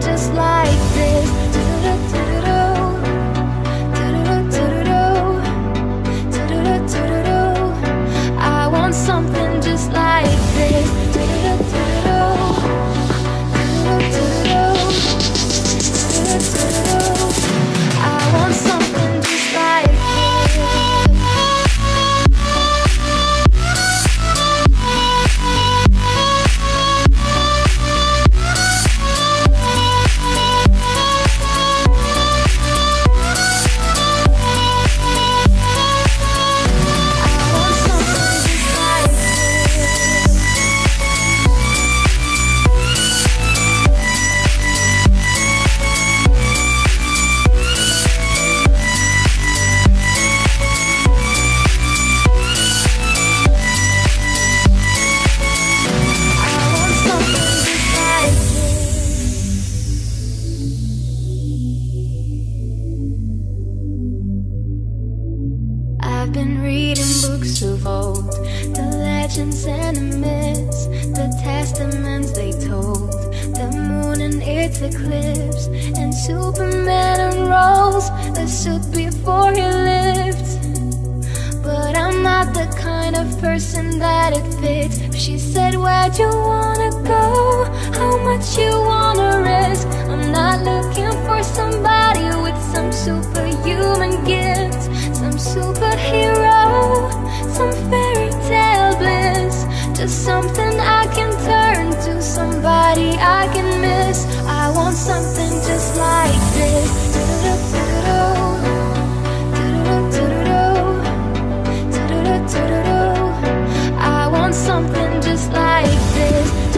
Just like this. I want something just like this. I've been reading books of old, the legends and the myths, the testaments they told, the moon and its eclipse, and Superman unrolls a suit before he lived. But I'm not the kind of person that it fits. She said, Where'd you wanna go? How much you something just like this. I want something just like this.